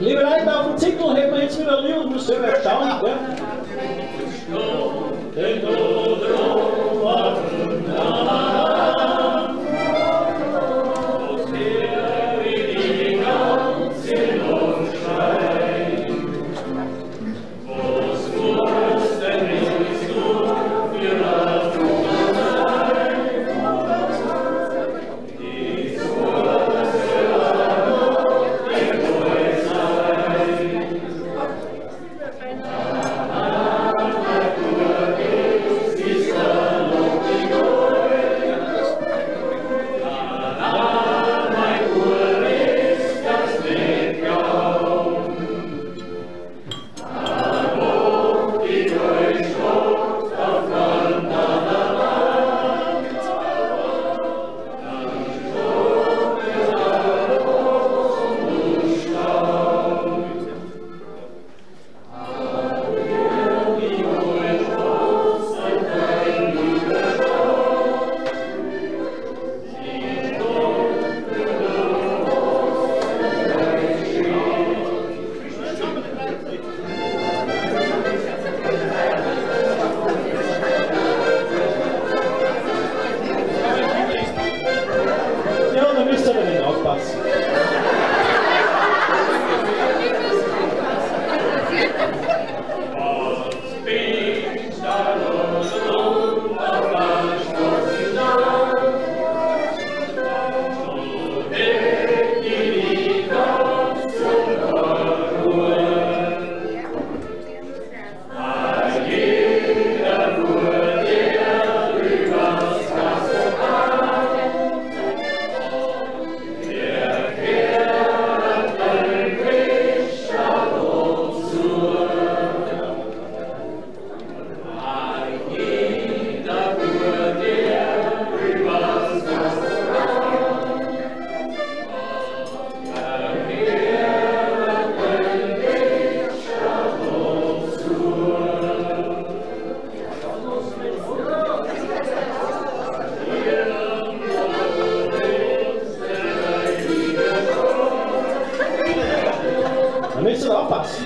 Liebe Leute, auf dem Zettel hätten wir jetzt wieder Lied, muss selber erstaunen, gell? Eu não rapaz.